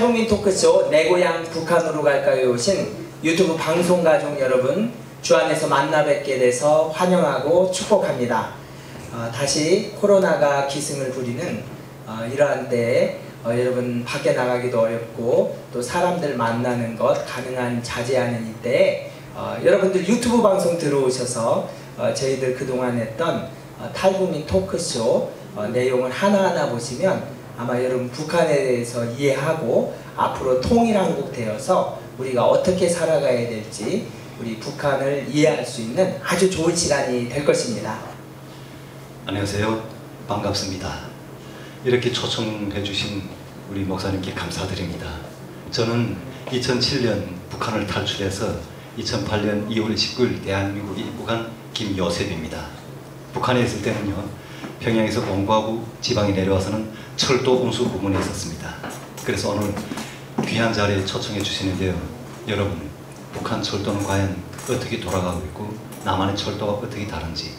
탈북민 토크쇼 내 고향 북한으로 갈까요 오신 유튜브 방송 가족 여러분 주 안에서 만나 뵙게 돼서 환영하고 축복합니다. 어, 다시 코로나가 기승을 부리는 어, 이러한 때에 어, 여러분 밖에 나가기도 어렵고 또 사람들 만나는 것 가능한 자제하는 이때에 어, 여러분들 유튜브 방송 들어오셔서 어, 저희들 그동안 했던 어, 탈북민 토크쇼 어, 내용을 하나하나 보시면 아마 여러분 북한에 대해서 이해하고 앞으로 통일한국 되어서 우리가 어떻게 살아가야 될지 우리 북한을 이해할 수 있는 아주 좋은 시간이 될 것입니다. 안녕하세요. 반갑습니다. 이렇게 초청해 주신 우리 목사님께 감사드립니다. 저는 2007년 북한을 탈출해서 2008년 2월 19일 대한민국에 입국한 김요셉입니다. 북한에 있을 때는요. 평양에서 공부하고 지방에 내려와서는 철도 운수 부문에 있었습니다. 그래서 오늘 귀한 자리에 초청해 주시는데요. 여러분, 북한 철도는 과연 어떻게 돌아가고 있고 남한의 철도가 어떻게 다른지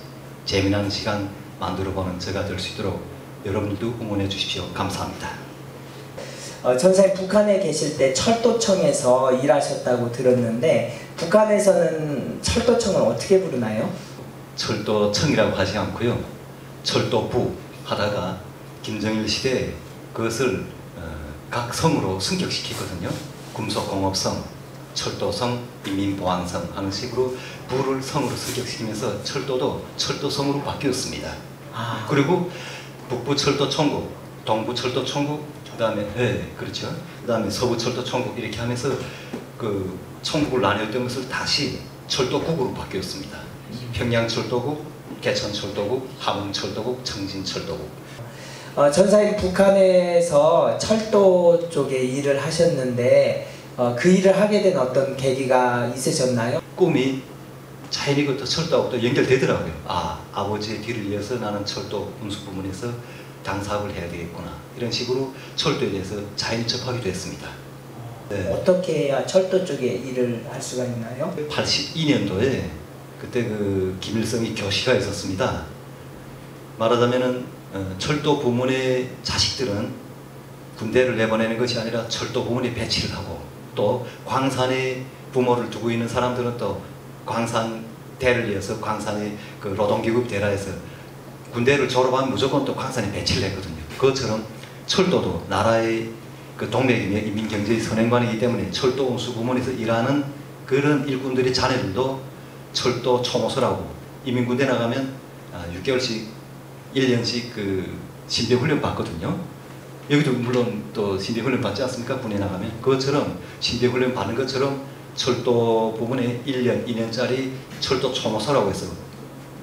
재미난 시간 만들어보는 제가 될 수 있도록 여러분들도 응원해 주십시오. 감사합니다. 어, 전사님 북한에 계실 때 철도청에서 일하셨다고 들었는데 북한에서는 철도청을 어떻게 부르나요? 철도청이라고 하지 않고요. 철도부 하다가 김정일 시대에 그것을 어, 각 성으로 승격시켰거든요. 금속공업성, 철도성, 인민보안성 하는 식으로 부를 성으로 승격시키면서 철도도 철도성으로 바뀌었습니다. 아, 그리고 북부철도총국, 동부철도총국, 그 다음에 네, 그렇죠. 그 다음에 서부철도총국 이렇게 하면서 그 총국을 나뉘었던 것을 다시 철도국으로 바뀌었습니다. 평양철도국, 개천철도국, 함흥철도국, 청진철도국. 어, 전사님 북한에서 철도 쪽에 일을 하셨는데 어, 그 일을 하게 된 어떤 계기가 있으셨나요? 꿈이 자연히 그또 철도하고 또 연결되더라고요. 아, 아버지의 뒤를 이어서 나는 철도 운수 부문에서 당사업을 해야 되겠구나. 이런 식으로 철도에 대해서 자연히 접하게 됐습니다. 네. 어떻게 해야 철도 쪽에 일을 할 수가 있나요? 82년도에 그때 그 김일성이 교시가 있었습니다. 말하자면은 어, 철도 부문의 자식들은 군대를 내보내는 것이 아니라 철도 부문에 배치를 하고 또 광산에 부모를 두고 있는 사람들은 또 광산 대를 이어서 광산의 그 노동기급 대라에서 군대를 졸업하면 무조건 또 광산에 배치를 했거든요. 그것처럼 철도도 나라의 그 동맥이며 인민경제의 선행관이기 때문에 철도 운수 부문에서 일하는 그런 일꾼들의 자녀들도 철도 초모소라고 인민군대 나가면 아, 6개월씩 1년씩 그 신병 훈련 받거든요. 여기도 물론 또 신병 훈련 받지 않습니까? 군에 나가면 그것처럼 신병 훈련 받는 것처럼 철도 부분에 1년, 2년짜리 철도 초모소라고 해서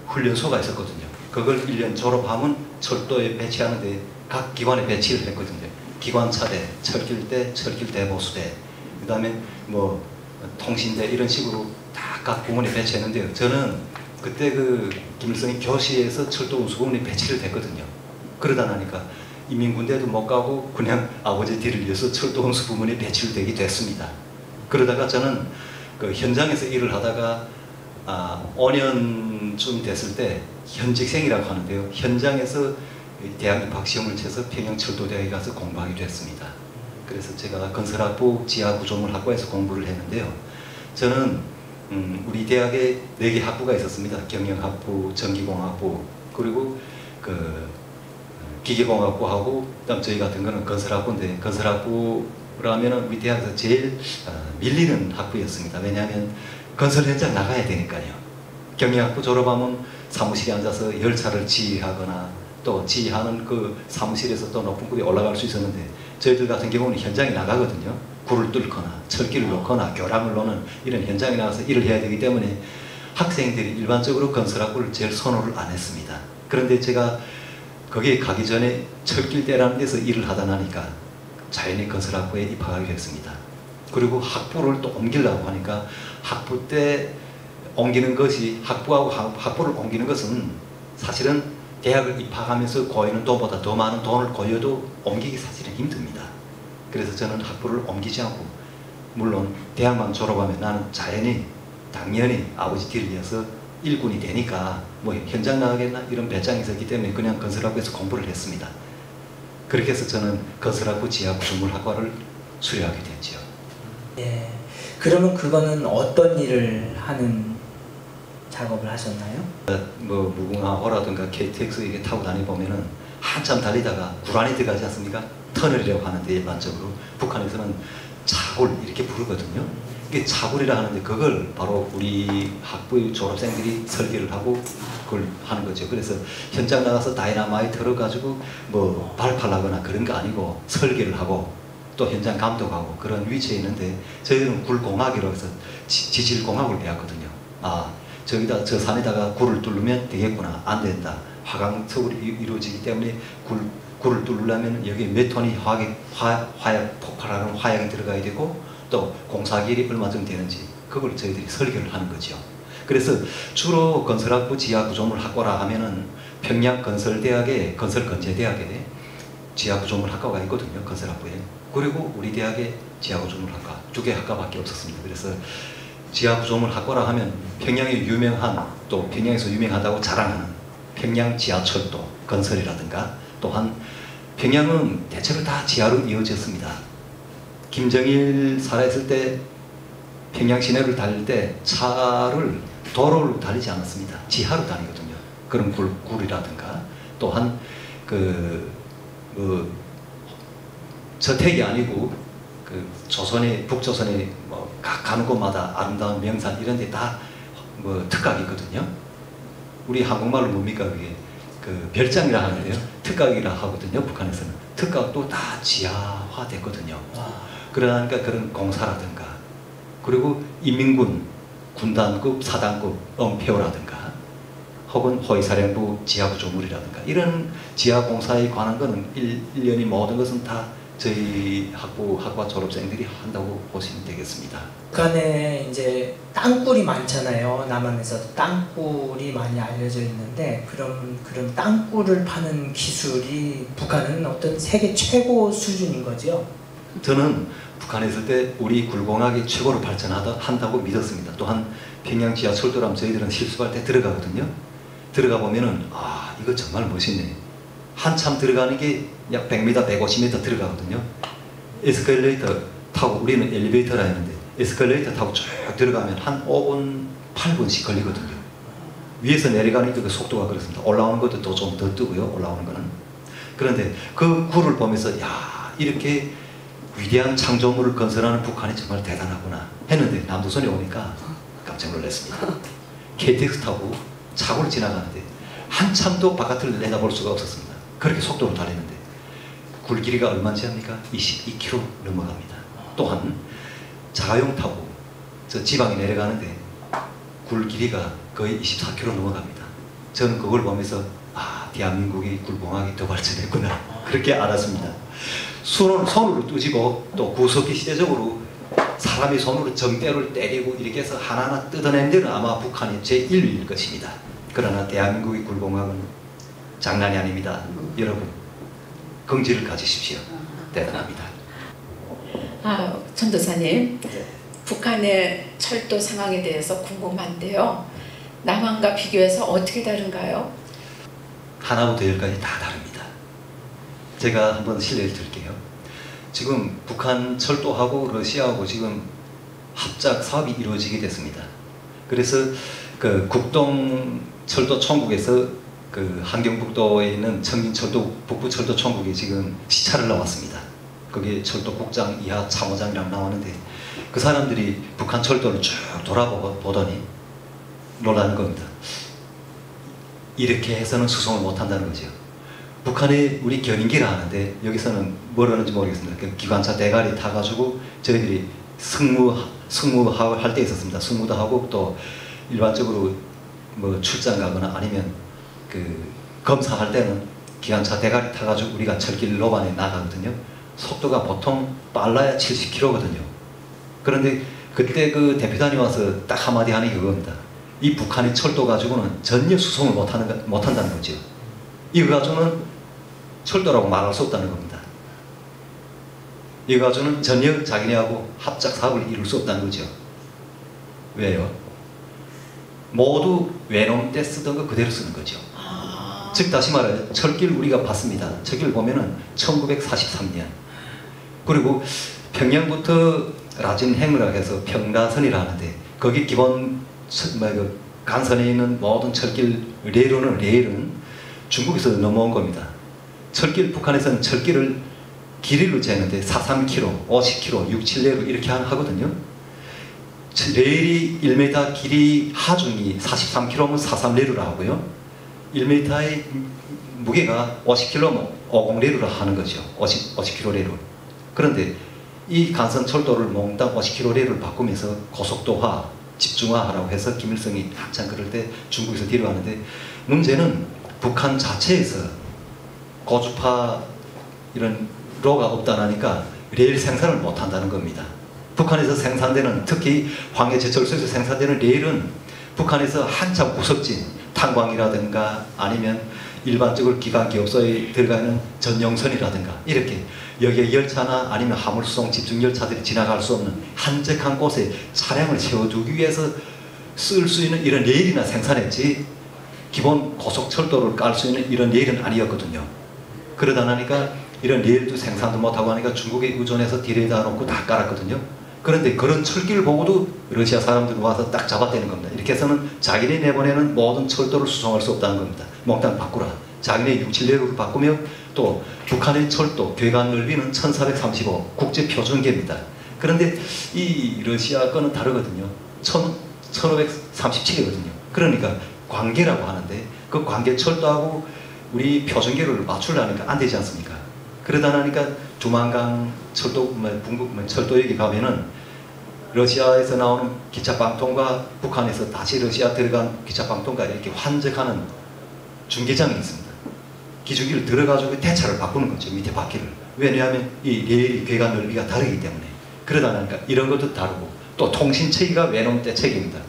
훈련소가 있었거든요. 그걸 1년 졸업하면 철도에 배치하는데 각 기관에 배치를 했거든요. 기관차대, 철길대, 철길대 보수대, 그 다음에 뭐 통신대 이런 식으로 다 각 부문에 배치했는데요. 저는 그때 그 김일성이 교시에서 철도 운수부문에 배치를 됐거든요. 그러다 나니까 인민군대도 못 가고 그냥 아버지 뒤를 이어서 철도 운수 부문에 배치를 되게 됐습니다. 그러다가 저는 그 현장에서 일을 하다가 아, 5년쯤 됐을 때 현직생이라고 하는데요. 현장에서 대학 입학 시험을 쳐서 평양철도대학에 가서 공부하게 됐습니다. 그래서 제가 건설학부 지하구조물 학과에서 공부를 했는데요. 저는 음, 우리 대학에 네 개 학부가 있었습니다. 경영학부, 전기공학부, 그리고 그 기계공학부하고 그다음 저희 같은 거는 건설학부인데 건설학부라면은 우리 대학에서 제일 어, 밀리는 학부였습니다. 왜냐하면 건설 현장 나가야 되니까요. 경영학부 졸업하면 사무실에 앉아서 열차를 지휘하거나 또 지휘하는 그 사무실에서 또 높은 곳에 올라갈 수 있었는데 저희들 같은 경우는 현장에 나가거든요. 굴을 뚫거나 철길을 놓거나 교량을 놓는 이런 현장에 나가서 일을 해야 되기 때문에 학생들이 일반적으로 건설학부를 제일 선호를 안 했습니다. 그런데 제가 거기에 가기 전에 철길대라는 데서 일을 하다 나니까 자연히 건설학부에 입학하게 됐습니다. 그리고 학부를 또 옮기려고 하니까 학부 때 옮기는 것이 학부하고 학부를 옮기는 것은 사실은 대학을 입학하면서 고이는 돈보다 더 많은 돈을 고여도 옮기기 사실은 힘듭니다. 그래서 저는 학부를 옮기지 않고 물론 대학만 졸업하면 나는 자연히 당연히 아버지 뒤를 이어서 일꾼이 되니까 뭐 현장 나가겠나 이런 배짱이 있었기 때문에 그냥 건설학부에서 공부를 했습니다. 그렇게 해서 저는 건설학부 지하구조물학과를 수리하게 됐지요. 예. 그러면 그거는 어떤 일을 하는 작업을 하셨나요? 뭐 무궁화호라든가 KTX 이게 타고 다니 보면은 한참 달리다가 구란이 들어가지 않습니까? 터널이라고 하는데 일반적으로 북한에서는 차골 이렇게 부르거든요. 이게 차골이라 하는데 그걸 바로 우리 학부의 졸업생들이 설계를 하고 그걸 하는 거죠. 그래서 현장 나가서 다이나마이트를 가지고 뭐 발파하거나 그런 거 아니고 설계를 하고 또 현장 감독하고 그런 위치에 있는데 저희는 굴공학이라고 해서 지- 지질공학을 배웠거든요. 아 저기다 저 산에다가 굴을 뚫으면 되겠구나 안 된다 화강석으로 이- 이루어지기 때문에 굴 굴을 뚫으려면 여기에 몇 톤이 화학 화, 화약 폭발하는 화약이 들어가야 되고 또 공사기일이 얼마 정도 되는지 그걸 저희들이 설계를 하는 거죠. 그래서 주로 건설학부 지하구조물 학과라 하면은 평양 건설대학의 건설건재대학에 지하구조물 학과가 있거든요 건설학부에 그리고 우리 대학에 지하구조물 학과 두 개 학과밖에 없었습니다. 그래서 지하구조물 학과라 하면 평양에 유명한 또 평양에서 유명하다고 자랑하는 평양 지하철도 건설이라든가 또한 평양은 대체로 다 지하로 이어졌습니다. 김정일 살아있을 때 평양 시내를 달릴 때 차를 도로로 달리지 않았습니다. 지하로 다니거든요. 그런 굴, 굴이라든가 또한 그, 뭐 저택이 아니고 그 조선의 북조선의 뭐 가- 가는 곳마다 아름다운 명산 이런 데 다 뭐 특각이 있거든요. 우리 한국말로 뭡니까 그게 그 별장이라 하는데요. 특각이라 하거든요. 북한에서는 특각도 다 지하화 됐거든요. 그러니까 그런 공사라든가 그리고 인민군 군단급 사단급 엄폐호라든가 혹은 호위사령부 지하구조물이라든가 이런 지하공사에 관한 일, 일련의 모든 것은 다 저희 학부 학과 졸업생들이 한다고 보시면 되겠습니다. 북한에 이제 땅굴이 많잖아요. 남한에서도 땅굴이 많이 알려져 있는데 그럼 그런 땅굴을 파는 기술이 북한은 어떤 세계 최고 수준인 거죠. 저는 북한에 있을 때 우리 굴공학이 최고로 발전하다 한다고 믿었습니다. 또한 평양 지하철도라면 저희들은 실습할 때 들어가거든요. 들어가 보면은 아 이거 정말 멋있네. 한참 들어가는 게 약 100m, 150m 들어가거든요. 에스컬레이터 타고 우리는 엘리베이터라 했는데 에스컬레이터 타고 쭉 들어가면 한 5분, 8분씩 걸리거든요. 위에서 내려가니까 그 속도가 그렇습니다. 올라오는 것도 또 좀 더 뜨고요. 올라오는 거는. 그런데 그 굴을 보면서 야 이렇게 위대한 창조물을 건설하는 북한이 정말 대단하구나 했는데 남도선에 오니까 깜짝 놀랐습니다. KTX 타고 차고를 지나가는데 한참도 바깥을 내다볼 수가 없었습니다. 그렇게 속도로 달리는데 굴 길이가 얼마인지 합니까? 22km 넘어갑니다. 또한 자가용 타고 저 지방에 내려가는데 굴 길이가 거의 24km 넘어갑니다. 저는 그걸 보면서 아 대한민국이 굴공학이 더 발전했구나 그렇게 알았습니다. 손을, 손으로 뚜지고 또 구석기 시대적으로 사람이 손으로 정대를 때리고 이렇게 해서 하나하나 뜯어낸 데는 아마 북한이 제1위일 것입니다. 그러나 대한민국의 굴공학은 장난이 아닙니다. 여러분 긍지를 가지십시오. 대단합니다. 아, 전도사님, 북한의 철도 상황에 대해서 궁금한데요. 남한과 비교해서 어떻게 다른가요? 하나부터 열까지 다 다릅니다. 제가 한번 실례를 드릴게요. 지금 북한 철도하고 러시아하고 지금 합작 사업이 이루어지게 됐습니다. 그래서 그 국동 철도 총국에서 그 한경북도에 있는 청진철도 북부철도 총국에 지금 시찰을 나왔습니다. 거기에 철도국장 이하 참모장이랑 나왔는데 그 사람들이 북한 철도를 쭉 돌아보더니 놀라는 겁니다. 이렇게 해서는 수송을 못한다는 거죠. 북한에 우리 견인기라 하는데 여기서는 뭐라는지 모르겠습니다. 그 기관차 대가리 타가지고 저희들이 승무 승무할 때 있었습니다. 승무도 하고 또 일반적으로 뭐 출장 가거나 아니면 그 검사할 때는 기관차 대가리 타가지고 우리가 철길 로반에 나가거든요. 속도가 보통 빨라야 70km거든요. 그런데 그때 그 대표단이 와서 딱 한마디 하는 게 그겁니다. 이 북한의 철도 가지고는 전혀 수송을 못하는, 거- 못한다는 거죠. 이거 가지고는 철도라고 말할 수 없다는 겁니다. 이거 가지고는 전혀 자기네하고 합작 사업을 이룰 수 없다는 거죠. 왜요? 모두 외놈 때 쓰던 거 그대로 쓰는 거죠. 아, 즉 다시 말해 철길 우리가 봤습니다. 철길 보면은 1943년 그리고 평양부터 라진 행으로 해서 평라선이라 하는데 거기 기본 서- 뭐, 그 간선에 있는 모든 철길 레일은 레일은 중국에서 넘어온 겁니다. 철길 북한에서는 철길을 길이로 재는데 4, 3km, 50km, 6, 7레로 이렇게 하- 하거든요. 저- 레일이 1m 길이 하중이 43km면 43레루라 하고요. 1m의 무게가 50kg면 50레루라 하는 거죠. 50, 50kg레루. 그런데 이 간선 철도를 몽땅 50km를 바꾸면서 고속도화, 집중화하라고 해서 김일성이 한참 그럴 때 중국에서 뒤로 하는데 문제는 북한 자체에서 고주파 이런 로가 없다나니까 레일 생산을 못 한다는 겁니다. 북한에서 생산되는 특히 황해 제철소에서 생산되는 레일은 북한에서 한참 구석진 탄광이라든가 아니면 일반적으로 기관 기업소에 들어가는 전용선이라든가 이렇게 여기에 열차나 아니면 화물수송 집중 열차들이 지나갈 수 없는 한적한 곳에 차량을 세워두기 위해서 쓸 수 있는 이런 레일이나 생산했지 기본 고속철도를 깔 수 있는 이런 레일은 아니었거든요. 그러다 나니까 이런 레일도 생산도 못하고 하니까 중국에 의존해서 딜에다 놓고 다 깔았거든요. 그런데 그런 철길을 보고도 러시아 사람들이 와서 딱 잡아대는 겁니다. 이렇게 해서는 자기네 내보내는 모든 철도를 수송할 수 없다는 겁니다. 몽땅 바꾸라. 자기네 6, 7레로 바꾸면 또 북한의 철도 괴간 넓이는 1435 국제 표준계입니다. 그런데 이 러시아 거는 다르거든요. 1537이거든요. 그러니까 관계라고 하는데 그 관계 철도하고 우리 표준계를 맞추려니까 안 되지 않습니까? 그러다 나니까 두만강 철도 뭐 북부 뭐 철도역에 가면은 러시아에서 나오는 기차 방통과 북한에서 다시 러시아 들어간 기차 방통과 이렇게 환적하는 중계장이 있습니다. 기중기를 들어가지고 대차를 바꾸는 거죠 밑에 바퀴를 왜냐하면 이 레일이 괴간 넓이가 다르기 때문에 그러다 나니까 이런 것도 다르고 또 통신 체계가 외놈 때 체계입니다.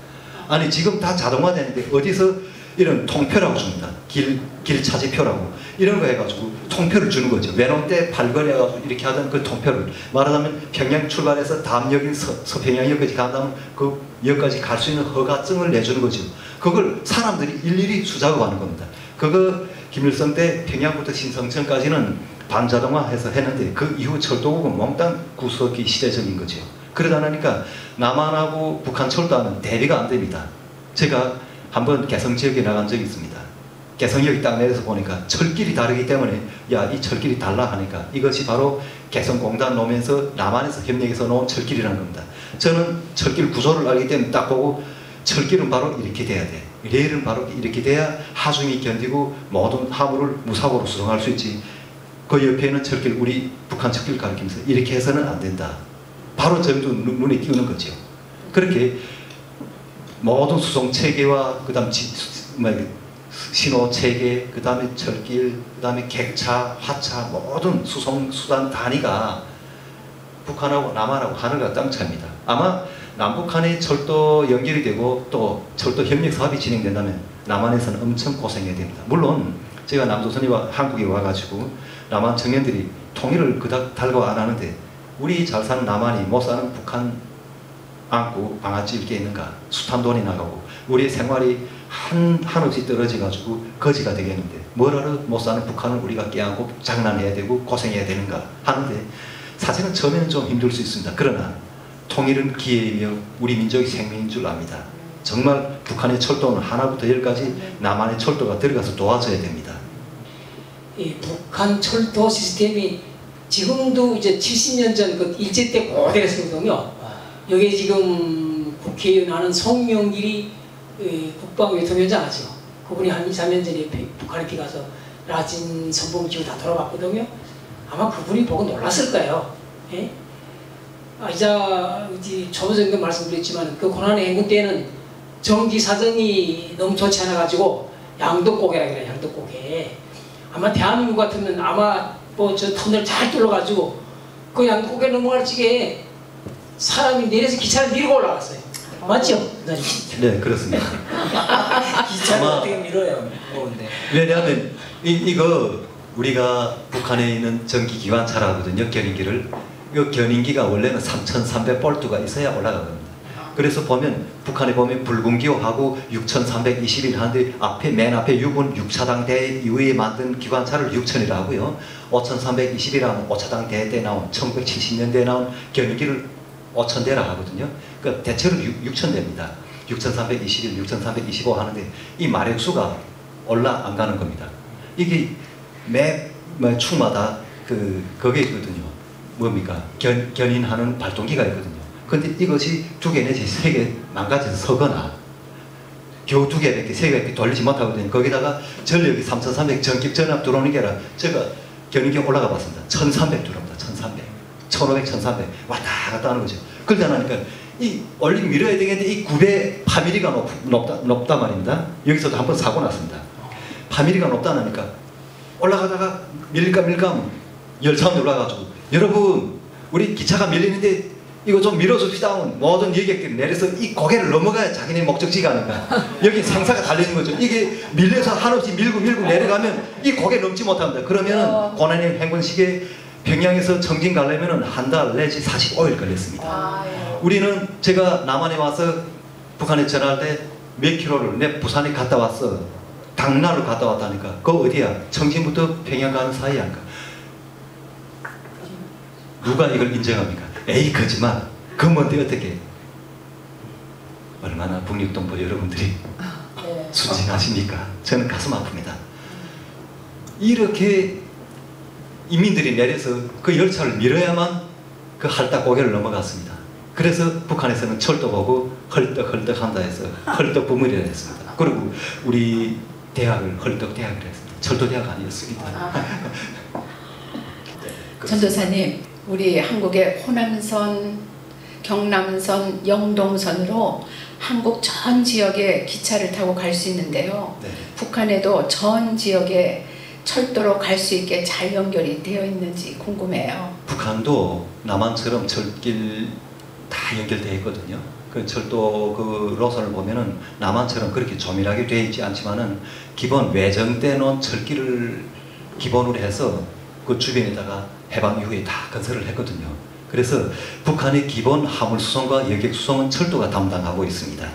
아니 지금 다 자동화되는데 어디서 이런 통표라고 줍니다. 길, 길 차지표라고 이런 거 해가지고 통표를 주는 거죠. 외놈 때 발걸해가지고 이렇게 하던 그 통표를 말하자면 평양 출발해서 다음 역인 서, 서평양역까지 간다면 그 역까지 갈 수 있는 허가증을 내주는 거죠. 그걸 사람들이 일일이 수작업하는 겁니다. 그거 김일성 때 평양부터 신성천까지는 반자동화해서 했는데 그 이후 철도국은 몽땅 구석기 시대적인 거죠. 그러다 보니까 남한하고 북한 철도하면 대비가 안 됩니다. 제가 한 번 개성 지역에 나간 적이 있습니다. 개성역이 딱 내려서 보니까 철길이 다르기 때문에 야 이 철길이 달라 하니까 이것이 바로 개성공단 놓으면서 남한에서 협력해서 놓은 철길이라는 겁니다. 저는 철길 구조를 알기 때문에 딱 보고 철길은 바로 이렇게 돼야 돼. 레일은 바로 이렇게 돼야 하중이 견디고 모든 화물을 무사고로 수송할 수 있지. 그 옆에는 철길 우리 북한 철길 가리키면서 이렇게 해서는 안 된다. 바로 저도 눈- 눈에 띄우는 거죠. 그렇게 모든 수송 체계와 그다음 지, 뭐, 신호 체계, 그 다음에 철길, 그 다음에 객차, 화차 모든 수송 수단 단위가 북한하고 남한하고 하늘과 땅 차입니다. 아마 남북한의 철도 연결이 되고 또 철도 협력 사업이 진행된다면 남한에서는 엄청 고생해야 됩니다. 물론 제가 남조선이 와 한국에 와가지고 남한 청년들이 통일을 그닥 달고 안 하는데 우리 잘 사는 남한이 못 사는 북한 안고 방아찌 일게 있는가 숱한 돈이 나가고 우리 생활이 한, 한없이 떨어져가지고 거지가 되겠는데 뭐라도 못 사는 북한을 우리가 깨안고 장난해야 되고 고생해야 되는가 하는데 사실은 처음에는 좀 힘들 수 있습니다. 그러나 통일은 기회이며 우리 민족의 생명인 줄 압니다. 정말 북한의 철도는 하나부터 열까지 남한의 철도가 들어가서 도와줘야 됩니다. 이 북한 철도 시스템이 지금도 이제 70년 전 그 일제 때 그대로 쓰거든요. 여기 지금 국회의원 하는 송명길이 이 국방외통위원장 하죠. 그분이 한 2, 3년 전에 배- 북한에 피 가서 라진 선봉 지구 다 돌아봤거든요. 아마 그분이 보고 놀랐을 거예요. 예? 아, 이제 초보전도 말씀드렸지만 그 고난의 행군 때는 정기 사정이 너무 좋지 않아 가지고 양덕고개라 그래요. 양덕고개. 아마 대한민국 같으면 아마 뭐 저 터널 잘 뚫어 가지고 그 양고개 넘어갈 적에 사람이 내려서 기차를 밀고 올라갔어요. 맞죠? 네, 그렇습니다. 기차를 아마- 어떻게 밀어요? 무거운데. 왜냐하면 이, 이거 우리가 북한에 있는 전기 기관차라거든요 견인기를 이 견인기가 원래는 3,300볼트가 있어야 올라가거든요. 그래서 보면 북한에 보면 불군기호하고 6,321 하는데 앞에 맨 앞에 6은 6차당 대회 이후에 만든 기관차를 6천이라 하고요. 5,321하면 5차당 대회 때 나온 1970년대에 나온 견기를 5,000대라 하거든요. 그러니까 대체로 6, 6,000대입니다. 6,321, 6,325 하는데 이 마력수가 올라 안 가는 겁니다. 이게 매, 매 축마다 그 그게 있거든요. 뭡니까? 견, 견인하는 발동기가 있거든요. 근데 이것이 두 개 내지 세 개 망가져서 서거나 겨우 두 개밖에 세 개밖에 돌리지 못하거든요. 거기다가 전력이 3,300 전기 전압 들어오는 게 아니라 제가 견인기 올라가 봤습니다. 1,300 들어옵니다. 1,300. 1,500, 1,300 왔다 갔다 하는 거죠. 그러다 나니까 이 원리 밀어야 되겠는데 이 굽의 파밀리가 높, 높다, 높다 말입니다. 여기서도 한 번 사고 났습니다. 파밀리가 높다 나니까 올라가다가 밀릴까 하면 열차가 올라가가지고 여러분 우리 기차가 밀리는데 이거 좀 밀어줍시다 하면 모든 여객들이 내려서 이 고개를 넘어가야 자기네 목적지가 아닌가 여기 생사가 달리는 거죠 이게 밀려서 한없이 밀고 밀고 내려가면 이 고개 넘지 못합니다 그러면 고난의 행군 시기에 평양에서 청진 가려면 한 달 내지 45일 걸렸습니다. 아유. 우리는 제가 남한에 와서 북한에 전화할 때 몇 킬로를 내 부산에 갔다 왔어. 당나로 갔다 왔다니까. 그 어디야? 청진부터 평양 가는 사이 아닌가? 누가 이걸 인정합니까? 에이 거짓말. 그 뭔데 어떻게? 얼마나 북녘동포 여러분들이 네. 순진하십니까? 저는 가슴 아픕니다. 이렇게 인민들이 내려서 그 열차를 밀어야만 그 할딱 고개를 넘어갔습니다. 그래서 북한에서는 철도 보고 헐떡헐떡 한다 해서 헐떡 부물이라 했습니다. 그리고 우리 대학을 헐떡 대학을 했습니다. 철도 대학 아니었습니다. 아. 그 전도사님, 우리 한국의 호남선, 경남선, 영동선으로 한국 전 지역에 기차를 타고 갈 수 있는데요. 네. 북한에도 전 지역에 철도로 갈 수 있게 잘 연결이 되어 있는지 궁금해요. 북한도 남한처럼 철길 다 연결되어 있거든요. 그 철도 그 노선을 보면은 남한처럼 그렇게 조밀하게 되어 있지 않지만은 기본 외정돼 놓은 철길을 기본으로 해서 그 주변에다가 해방 이후에 다 건설을 했거든요. 그래서 북한의 기본 화물 수송과 여객 수송은 철도가 담당하고 있습니다.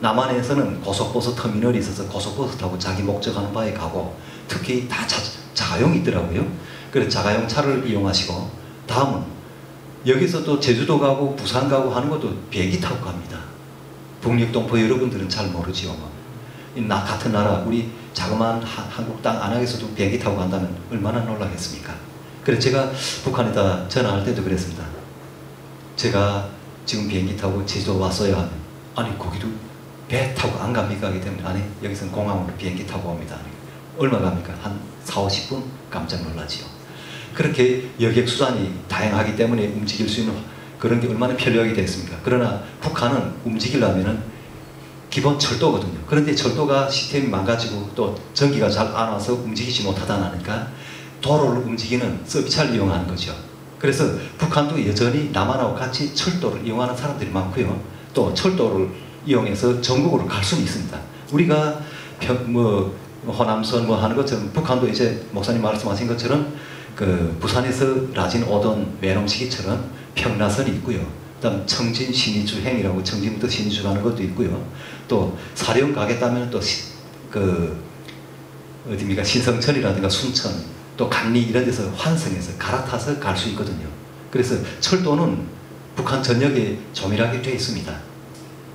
남한에서는 고속버스 터미널이 있어서 고속버스 타고 자기 목적하는 바에 가고 특히 다 자, 자가용이 있더라고요. 그래서 자가용 차를 이용하시고 다음은 여기서 또 제주도 가고 부산 가고 하는 것도 비행기 타고 갑니다. 북녘동포 여러분들은 잘 모르지요. 뭐. 이나 같은 나라 우리 자그마한 하- 한국 땅 안항에서도 비행기 타고 간다면 얼마나 놀라겠습니까? 그래서 제가 북한에다 전화할 때도 그랬습니다. 제가 지금 비행기 타고 제주도 왔어요 아니 거기도 배 타고 안 갑니까? 하기 때문에 아니 여기서는 공항으로 비행기 타고 옵니다. 얼마 갑니까? 한 4, 50분 깜짝 놀라지요. 그렇게 여객 수단이 다양하기 때문에 움직일 수 있는 그런 게 얼마나 편리하게 됐습니까? 그러나 북한은 움직이려면은 기본 철도거든요. 그런데 철도가 시스템이 망가지고 또 전기가 잘 안 와서 움직이지 못하다 나니까 도로를 움직이는 서비스를 이용하는 거죠. 그래서 북한도 여전히 남한하고 같이 철도를 이용하는 사람들이 많고요. 또 철도를 이용해서 전국으로 갈 수는 있습니다. 우리가 평, 뭐 호남선 뭐 하는 것처럼 북한도 이제 목사님 말씀하신 것처럼 그 부산에서 라진 오던 외놈시기처럼 평라선이 있고요. 그다음 청진 신의주행이라고 청진부터 신의주 가는 것도 있고요. 또 사령 가겠다면 또그 어디입니까 신성천이라든가 순천 또 강리 이런 데서 환승해서 갈아타서 갈 수 있거든요. 그래서 철도는 북한 전역에 조밀하게 되어 있습니다.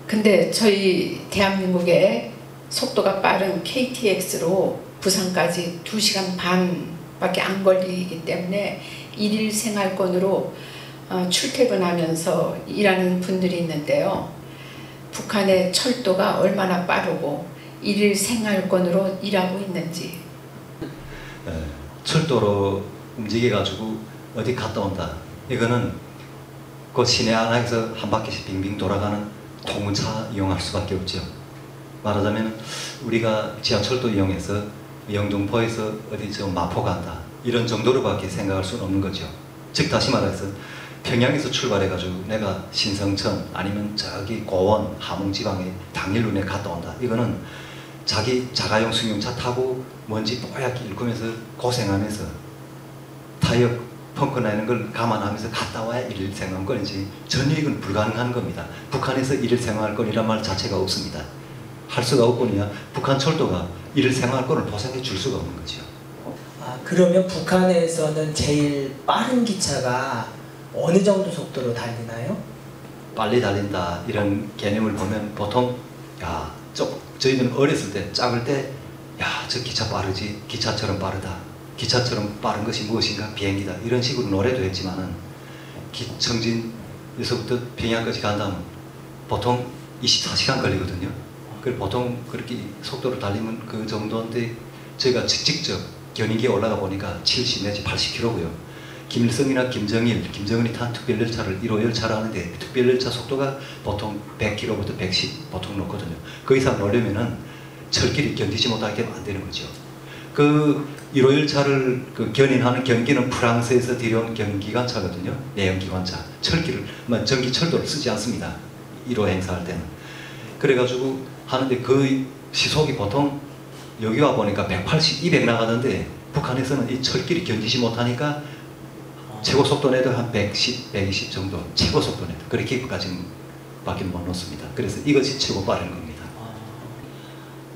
근데 저희 대한민국의 속도가 빠른 KTX로 부산까지 2시간 반밖에 안 걸리기 때문에 일일 생활권으로 어, 출퇴근하면서 일하는 분들이 있는데요. 북한의 철도가 얼마나 빠르고 일일 생활권으로 일하고 있는지 에, 철도로 움직여가지고 어디 갔다 온다. 이거는 그 시내 안에서 한 바퀴씩 빙빙 돌아가는 통차 이용할 수밖에 없죠. 말하자면 우리가 지하철도 이용해서 영등포에서 어디 저 마포 간다 이런 정도로밖에 생각할 수는 없는 거죠. 즉 다시 말해서 평양에서 출발해가지고 내가 신성천 아니면 저기 고원 함흥지방에 당일로 내 갔다 온다. 이거는 자기 자가용 승용차 타고 먼지 뽀얗게 일으면서 고생하면서 타협 펑크 내는 걸 감안하면서 갔다 와야 일일 생활권이지 전유익은 불가능한 겁니다. 북한에서 일일 생활권이란 말 자체가 없습니다. 할 수가 없거니와 북한 철도가 일일 생활권을 보상해 줄 수가 없는 거죠. 아, 그러면 북한에서는 제일 빠른 기차가 어느 정도 속도로 달리나요? 빨리 달린다 이런 개념을 보면 보통 야, 저, 저희는 어렸을 때 작을 때 야, 저 기차 빠르지 기차처럼 빠르다 기차처럼 빠른 것이 무엇인가 비행기다 이런 식으로 노래도 했지만은 기청진에서부터 평양까지 간다면 보통 24시간 걸리거든요. 그 보통 그렇게 속도로 달리면 그 정도인데 저희가 직- 직접 견인기에 올라가 보니까 70 내지 80km고요. 김일성이나 김정일, 김정은이 탄 특별열차를 1호 열차를 하는데 특별열차 속도가 보통 100km부터 110 보통 놓거든요. 그 이상 놓으려면은 철길이 견디지 못하게 만드는 거죠. 그 1호 열차를 그 견인하는 경기는 프랑스에서 들여온 경기관차거든요. 내연기관차. 철길을, 뭐 전기 철도를 쓰지 않습니다. 1호 행사할 때는. 그래가지고 하는데 그 시속이 보통 여기 와 보니까 180, 200 나가는데 북한에서는 이 철길이 견디지 못하니까 최고 속도 내도 한 110, 120 정도 최고 속도 내도 그렇게 까지는 밖에 못 놓습니다. 그래서 이것이 최고 빠른 겁니다.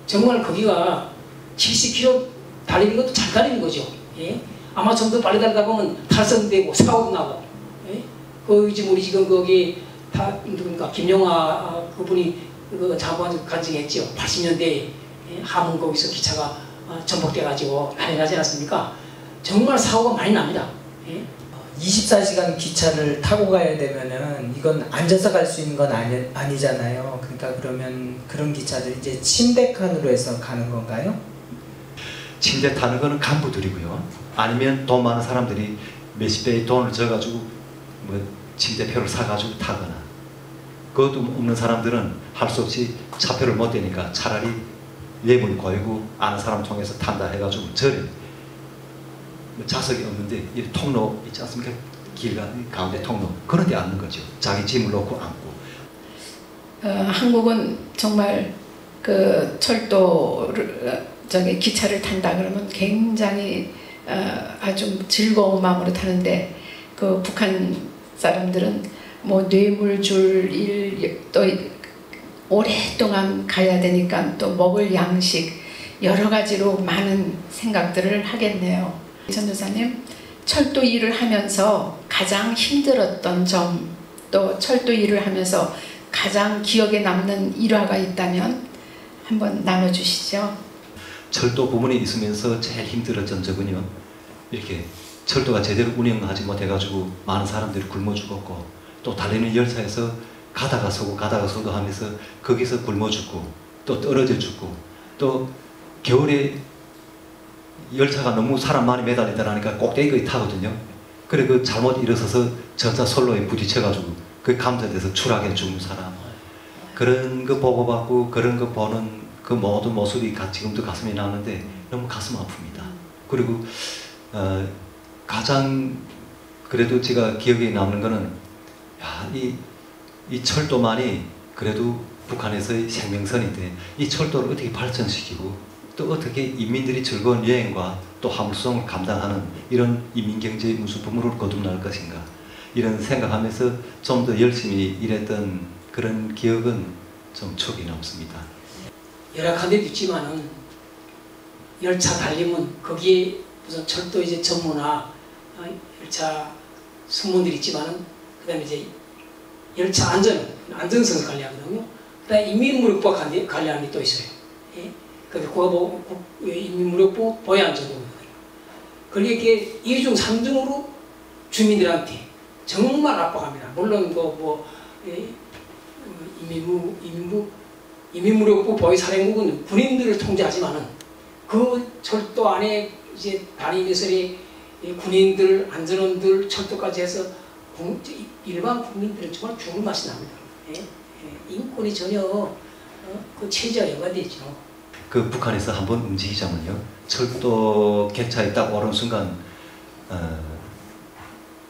정말 거기가 70km 달리는 것도 잘 달리는 거죠. 예? 아마 좀 더 빨리 달리다 보면 탈선되고 사고도 나고. 예? 그 지금 우리 지금 거기 다 누굽니까 김영하 아, 그분이 그 자부한 간증했죠. 80년대 예? 함흥 거기서 기차가 아, 전복돼 가지고 난리 나지 않았습니까? 정말 사고가 많이 납니다. 예? 24시간 기차를 타고 가야 되면은 이건 앉아서 갈 수 있는 건 아니, 아니잖아요. 그러니까 그러면 그런 기차들 이제 침대 칸으로 해서 가는 건가요? 침대 타는 거는 간부들이고요. 아니면 돈 많은 사람들이 몇십 배의 돈을 져가지고 뭐 침대표를 사가지고 타거나 그것도 없는 사람들은 할 수 없이 차표를 못 대니까 차라리 예물 고이고 아는 사람 통해서 탄다 해가지고 절에 뭐 좌석이 없는데 이 통로 있지 않습니까? 길 가운데 통로 그런 데 앉는 거죠. 자기 짐을 놓고 앉고 어, 한국은 정말 그 철도를 어, 저기 기차를 탄다 그러면 굉장히 어, 아주 즐거운 마음으로 타는데 그 북한 사람들은 뭐 뇌물줄 일 또 오랫동안 가야 되니까 또 먹을 양식 여러 가지로 많은 생각들을 하겠네요. 전도사님 철도 일을 하면서 가장 힘들었던 점 또 철도 일을 하면서 가장 기억에 남는 일화가 있다면 한번 나눠주시죠. 철도 부문에 있으면서 제일 힘들었던 적은요. 이렇게 철도가 제대로 운영하지 못해가지고 많은 사람들이 굶어 죽었고 또 달리는 열차에서 가다가 서고 가다가 서고 하면서 거기서 굶어 죽고 또 떨어져 죽고 또 겨울에 열차가 너무 사람 많이 매달리다라니까 꼭대기까지 타거든요. 그래 그 잘못 일어서서 전차 선로에 부딪혀가지고 그 감전돼서 추락해 죽는 사람 그런 거 보고받고 그런 거 보는 그 모든 모습이 가- 지금도 가슴에 나는데 너무 가슴 아픕니다. 그리고 어, 가장 그래도 제가 기억에 남는 거는 야, 이, 이 철도만이 그래도 북한에서의 생명선인데 이 철도를 어떻게 발전시키고 또 어떻게 인민들이 즐거운 여행과 또 화물송을 감당하는 이런 인민경제 무슨 부문으로 거듭날 것인가 이런 생각하면서 좀 더 열심히 일했던 그런 기억은 좀 추억이 남습니다. 열악한 데도 있지만은 열차 달리면 거기에 무슨 철도 이제 전문화 어, 열차 승무원들이 있지만은 그 다음에 이제 열차 안전 안전성을 관리하거든요. 그다음에 인민무력부가 관리, 관리하는 게 또 있어요. 예? 그게 국가보 국- 인민무력부 보안안전부거든요. 그렇게 이중 삼중으로 주민들한테 정말 압박합니다. 물론 그뭐 예, 어, 인민무 인민부 이민무력부 보위사령국은 군인들을 통제하지만은 그 철도 안에 이제 단위배설이 군인들, 안전원들, 철도까지 해서 국- 일반 국민들은 정말 죽을 맛이 납니다. 예? 예, 인권이 전혀 어, 그 체제와 연관되어 있죠. 그 북한에서 한번 움직이자면요 철도 객차에 딱 오른 순간 어,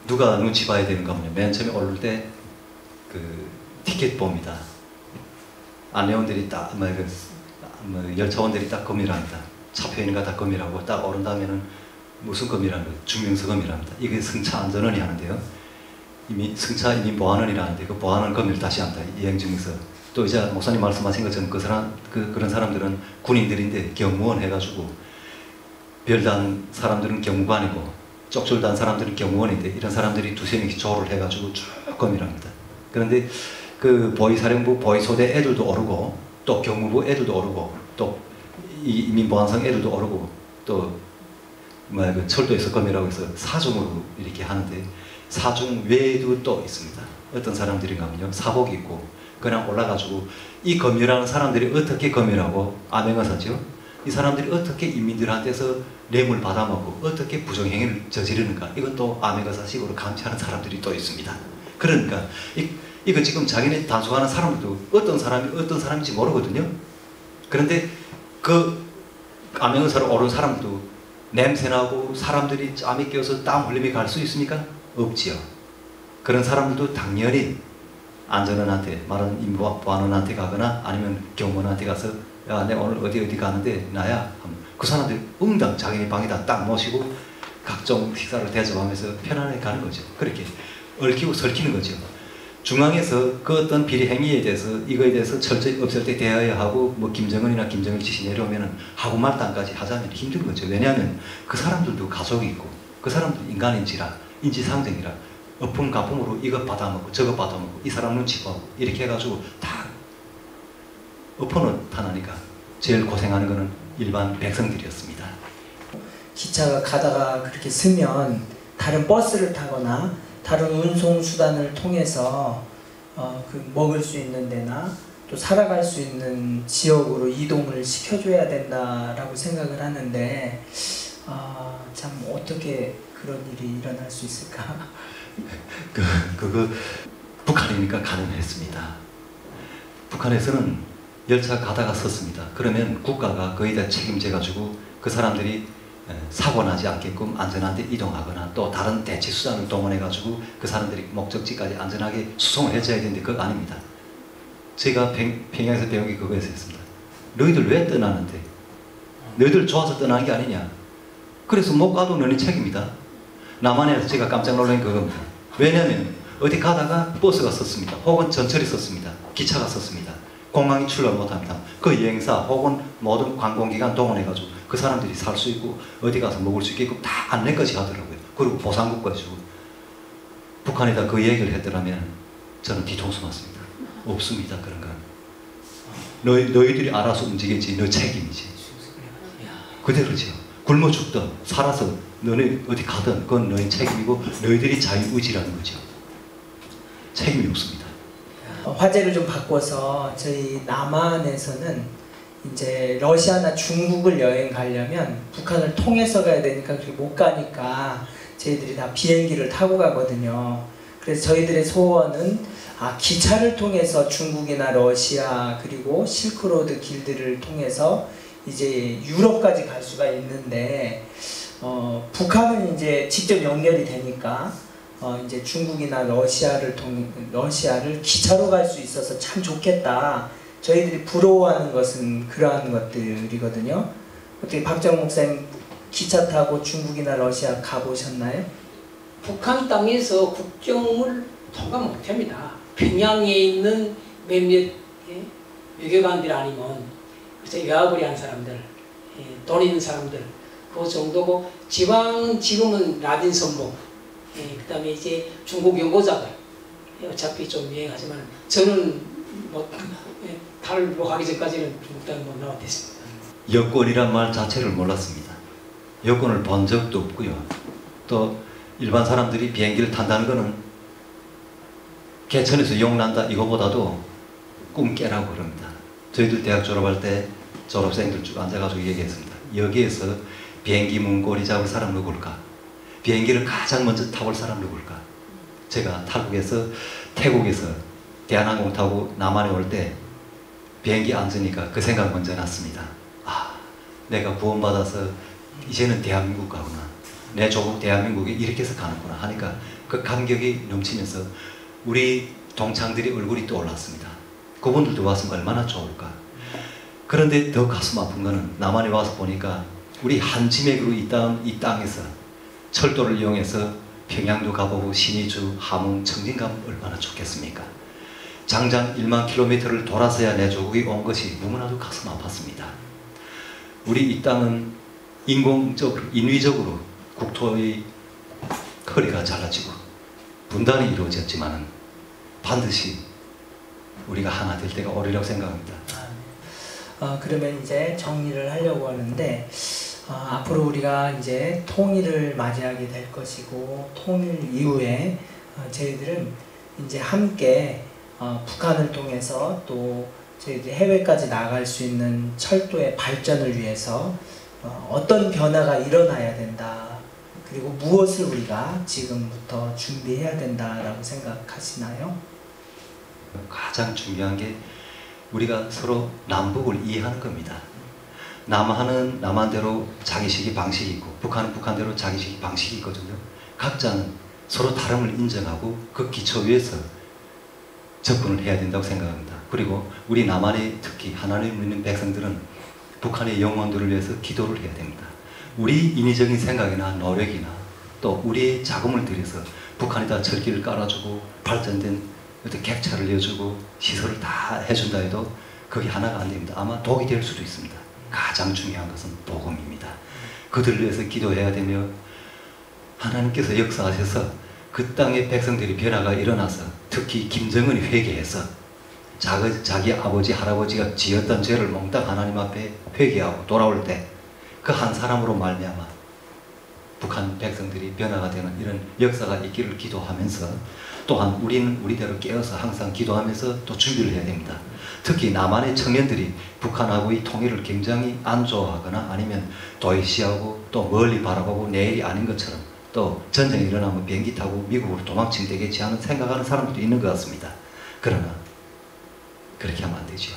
누가 눈치 봐야 되는가 하면 맨 처음에 오를 때 그 티켓 봅니다 안내원들이 딱 뭐, 그, 뭐 열차원들이 딱 검열합니다 차표 있는가 다 검열하고 딱 오른 다음에는 무슨 검이라는 거예요? 중명서 검이랍니다. 이게 승차 안전원이 하는데요. 이미 승차 이민 보안원이라는데 그 보안원 검을 다시 합니다. 이행증명서. 또 이제 목사님 말씀하신 것처럼 그 사람 그 그런 사람들은 군인들인데 경무원 해가지고 별단 사람들은 경무관이고 쪽줄단 사람들은 경무원인데 이런 사람들이 두세 명씩 조를 해가지고 쭉 검이랍니다. 그런데 그 보위사령부 보위소대 애들도 오르고 또 경무부 애들도 오르고 또이 이민보안성 애들도 오르고 또 뭐야 그 철도에서 검이라고 해서 사중으로 이렇게 하는데 사중 외에도 또 있습니다. 어떤 사람들인가 하면요 사복 입고 그냥 올라가지고 이 검이라는 사람들이 어떻게 검이라고 암행어사죠? 이 사람들이 어떻게 인민들한테서 뇌물 받아먹고 어떻게 부정행위를 저지르는가 이것도 암행어사식으로 감시하는 사람들이 또 있습니다. 그러니까 이, 이거 지금 자기네 단속하는 사람들도 어떤 사람이 어떤 사람인지 모르거든요. 그런데 그 암행어사로 오른 사람도 냄새나고 사람들이 짬이 껴서 땀 흘림이 갈 수 있습니까? 없지요. 그런 사람들도 당연히 안전원한테 말하는 임보안원한테 가거나 아니면 경무원한테 가서 야, 내 오늘 어디 어디 가는데 나야. 그 사람들 응당 자기네 방에다 딱 모시고 각종 식사를 대접하면서 편안하게 가는 거죠. 그렇게 얽히고 설키는 거죠. 중앙에서 그 어떤 비리 행위에 대해서 이거에 대해서 철저히 없을 때 대해야 하고 뭐 김정은이나 김정일 지시 내려오면은 하고 말단까지 하자면 힘든 거죠. 왜냐하면 그 사람들도 가족이 있고 그 사람도 인간인지라 인지상정이라 어품 가품으로 이것 받아먹고 저것 받아먹고 이 사람 눈치 보고 이렇게 해가지고 다 엎어놓 타나니까 제일 고생하는 거는 일반 백성들이었습니다. 기차가 가다가 그렇게 쓰면 다른 버스를 타거나 다른 운송 수단을 통해서 어, 그 먹을 수 있는 데나 또 살아갈 수 있는 지역으로 이동을 시켜줘야 된다라고 생각을 하는데 아, 참 어떻게 그런 일이 일어날 수 있을까? 그 그거 북한이니까 가능했습니다. 북한에서는 열차 가다가 섰습니다. 그러면 국가가 거의 다 책임져 가지고 그 사람들이 에, 사고 나지 않게끔 안전한 데 이동하거나 또 다른 대체 수단을 동원해 가지고 그 사람들이 목적지까지 안전하게 수송을 해줘야 되는데 그거 아닙니다. 제가 평, 평양에서 배운 게 그거였습니다. 너희들 왜 떠나는데? 너희들 좋아서 떠나는 게 아니냐? 그래서 못 가도 너희 책임이다. 남한에서 제가 깜짝 놀란 게 그겁니다. 왜냐하면 어디 가다가 버스가 섰습니다. 혹은 전철이 섰습니다. 기차가 섰습니다. 공항이 출발 못합니다. 그 여행사 혹은 모든 관공기관 동원해가지고 그 사람들이 살 수 있고 어디 가서 먹을 수 있게끔 다 안내까지 하더라고요. 그리고 보상국까지 주고 북한에다 그 얘기를 했더라면 저는 뒤통수 맞습니다. 없습니다 그런 건. 너희, 너희들이 알아서 움직이지 너 책임이지. 그대로죠. 굶어 죽든 살아서 너네 어디 가든 그건 너희 책임이고 너희들이 자유의지라는 거죠. 책임이 없습니다. 어, 화제를 좀 바꿔서 저희 남한에서는 이제 러시아나 중국을 여행 가려면 북한을 통해서 가야 되니까 못 가니까 저희들이 다 비행기를 타고 가거든요. 그래서 저희들의 소원은 아, 기차를 통해서 중국이나 러시아 그리고 실크로드 길들을 통해서 이제 유럽까지 갈 수가 있는데 어, 북한은 이제 직접 연결이 되니까 어, 이제 중국이나 러시아를 통 러시아를 기차로 갈 수 있어서 참 좋겠다. 저희들이 부러워하는 것은 그러한 것들이거든요. 어떻게 박정 목사님 기차 타고 중국이나 러시아 가보셨나요? 북한 땅에서 국경을 통과 못합니다. 평양에 있는 몇몇 예, 외교관들 아니면 그래서 외화벌이 한 사람들, 예, 돈 있는 사람들 그 정도고 지방 지금은 라딘 선목, 예, 그다음에 이제 중국 연구자들 예, 어차피 좀 유행하지만 저는 뭐 예, 달을 뭐 가기 전까지는 중국 땅에 못 나왔겠습니다. 여권이란 말 자체를 몰랐습니다. 여권을 본 적도 없고요. 또 일반 사람들이 비행기를 탄다는 것은 개천에서 용난다 이거보다도 꿈 깨라고 그럽니다. 저희들 대학 졸업할 때 졸업생들 쭉 앉아가지고 얘기했습니다. 여기에서 비행기 문고리 잡을 사람 누굴까? 비행기를 가장 먼저 타볼 사람 누굴까? 제가 타국에서 태국에서 대한항공 타고 남한에 올 때 비행기 앉으니까 그 생각 먼저 났습니다. 아, 내가 구원받아서 이제는 대한민국 가구나. 내 조국 대한민국에 이렇게 해서 가는구나 하니까 그 감격이 넘치면서 우리 동창들이 얼굴이 떠올랐습니다. 그분들도 왔으면 얼마나 좋을까. 그런데 더 가슴 아픈 거는 남한에 와서 보니까 우리 한 지맥으로 이 땅, 이 땅에서 철도를 이용해서 평양도 가보고 신의주, 함흥, 청진 가면 얼마나 좋겠습니까? 장장 1만 킬로미터를 돌아서야 내 조국이 온 것이 너무나도 가슴 아팠습니다. 우리 이 땅은 인공적으로, 인위적으로 국토의 허리가 잘라지고 분단이 이루어졌지만은 반드시 우리가 하나 될 때가 오리라고 생각합니다. 어, 그러면 이제 정리를 하려고 하는데 어, 앞으로 우리가 이제 통일을 맞이하게 될 것이고 통일 이후에 어, 저희들은 이제 함께 어, 북한을 통해서 또 저희들이 해외까지 나갈 수 있는 철도의 발전을 위해서 어, 어떤 변화가 일어나야 된다. 그리고 무엇을 우리가 지금부터 준비해야 된다라고 생각하시나요? 가장 중요한 게 우리가 서로 남북을 이해하는 겁니다. 남한은 남한대로 자기식이 방식이 있고 북한은 북한대로 자기식이 방식이 있거든요. 각자는 서로 다름을 인정하고 그 기초 위에서 접근을 해야 된다고 생각합니다. 그리고 우리 남한의 특히 하나님 믿는 백성들은 북한의 영혼들을 위해서 기도를 해야 됩니다. 우리 인위적인 생각이나 노력이나 또 우리의 자금을 들여서 북한에다 철기를 깔아주고 발전된 어떤 객차를 내주고 시설을 다 해준다 해도 그게 하나가 안 됩니다. 아마 독이 될 수도 있습니다. 가장 중요한 것은 복음입니다. 그들을 위해서 기도해야 되며 하나님께서 역사하셔서 그 땅의 백성들이 변화가 일어나서 특히 김정은이 회개해서 자기, 자기 아버지 할아버지가 지었던 죄를 몽땅 하나님 앞에 회개하고 돌아올 때 그 한 사람으로 말미암아 북한 백성들이 변화가 되는 이런 역사가 있기를 기도하면서 또한 우리는 우리대로 깨어서 항상 기도하면서 또 준비를 해야 됩니다. 특히 남한의 청년들이 북한하고의 통일을 굉장히 안 좋아하거나 아니면 도외시하고 또 멀리 바라보고 내일이 아닌 것처럼 또 전쟁이 일어나면 비행기 타고 미국으로 도망치면 되겠지 하는 생각하는 사람들도 있는 것 같습니다. 그러나 그렇게 하면 안 되죠.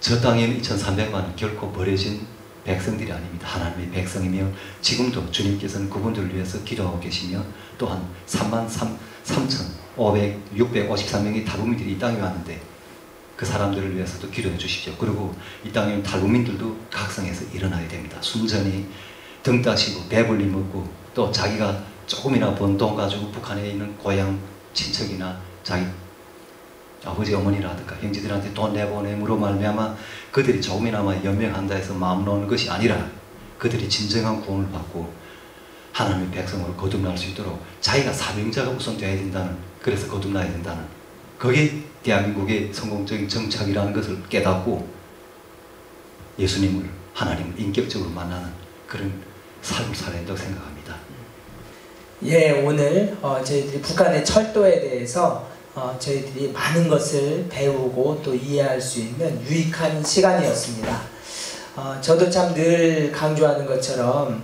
저 땅에는 2,300만 결코 버려진 백성들이 아닙니다. 하나님의 백성이며 지금도 주님께서는 그분들을 위해서 기도하고 계시며 또한 3만 3, 3,500, 653명의 탈북민들이 이 땅에 왔는데 그 사람들을 위해서도 기도해 주십시오. 그리고 이 땅에 탈북민들도 각성해서 일어나야 됩니다. 순전히 등 따시고 배불리 먹고 또 자기가 조금이나 번 돈 가지고 북한에 있는 고향 친척이나 자기 아버지 어머니라든가 형제들한테 돈 내보냄으로 말미암아 그들이 조금이나마 연명한다 해서 마음 놓는 것이 아니라 그들이 진정한 구원을 받고 하나님의 백성으로 거듭날 수 있도록 자기가 사명자가 우선 되어야 된다는 그래서 거듭나야 된다는 그게 대한민국의 성공적인 정착이라는 것을 깨닫고 예수님을 하나님을 인격적으로 만나는 그런 삶을 살아야 된다고 생각합니다. 예, 오늘 어, 저희들이 북한의 철도에 대해서 어, 저희들이 많은 것을 배우고 또 이해할 수 있는 유익한 시간이었습니다. 어, 저도 참 늘 강조하는 것처럼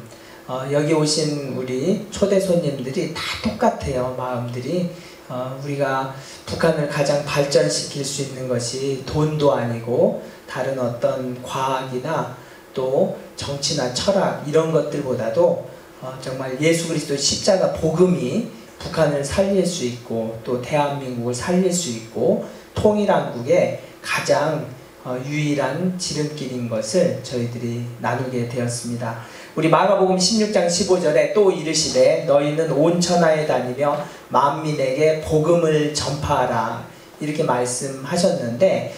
어, 여기 오신 우리 초대 손님들이 다 똑같아요. 마음들이 어, 우리가 북한을 가장 발전시킬 수 있는 것이 돈도 아니고 다른 어떤 과학이나 또 정치나 철학 이런 것들보다도 어, 정말 예수 그리스도 십자가 복음이 북한을 살릴 수 있고 또 대한민국을 살릴 수 있고 통일한국의 가장 어, 유일한 지름길인 것을 저희들이 나누게 되었습니다. 우리 마가복음 16장 15절에 또 이르시되 너희는 온 천하에 다니며 만민에게 복음을 전파하라. 이렇게 말씀하셨는데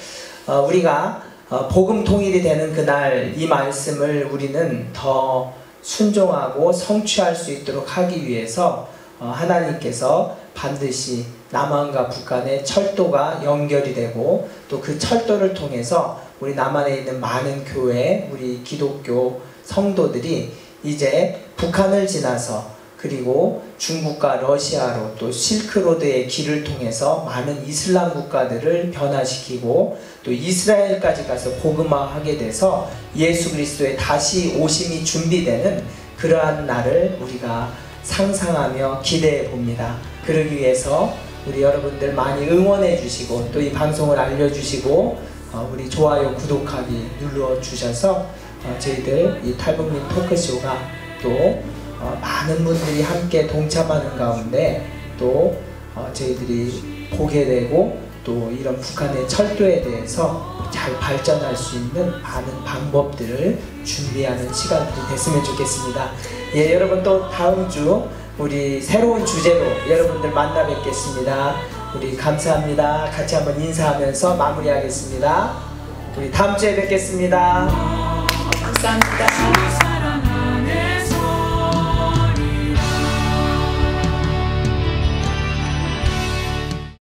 어, 우리가 어, 복음 통일이 되는 그날 이 말씀을 우리는 더 순종하고 성취할 수 있도록 하기 위해서 어, 하나님께서 반드시 남한과 북한의 철도가 연결이 되고 또 그 철도를 통해서 우리 남한에 있는 많은 교회, 우리 기독교 성도들이 이제 북한을 지나서 그리고 중국과 러시아로 또 실크로드의 길을 통해서 많은 이슬람 국가들을 변화시키고 또 이스라엘까지 가서 복음화하게 돼서 예수 그리스도의 다시 오심이 준비되는 그러한 날을 우리가 상상하며 기대해 봅니다. 그러기 위해서 우리 여러분들 많이 응원해 주시고 또 이 방송을 알려주시고 어, 우리 좋아요 구독하기 눌러 주셔서 어, 저희들 이 탈북민 토크쇼가 또 어, 많은 분들이 함께 동참하는 가운데 또 어, 저희들이 보게 되고 또 이런 북한의 철도에 대해서 잘 발전할 수 있는 많은 방법들을 준비하는 시간들이 됐으면 좋겠습니다. 예, 여러분 또 다음 주 우리 새로운 주제로 여러분들 만나 뵙겠습니다. 우리 감사합니다. 같이 한번 인사하면서 마무리하겠습니다. 우리 다음 주에 뵙겠습니다. 감사합니다.